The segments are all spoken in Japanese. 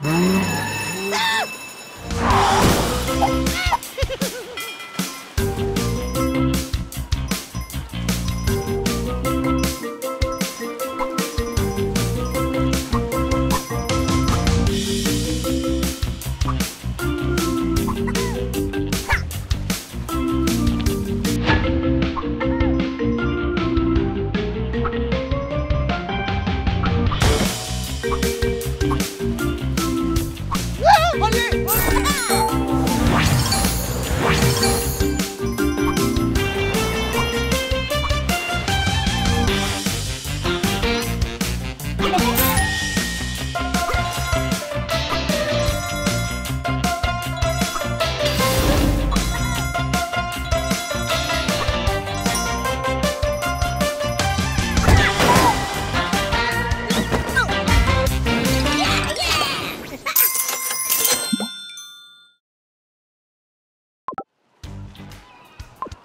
Ah!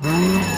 Mm-hmm.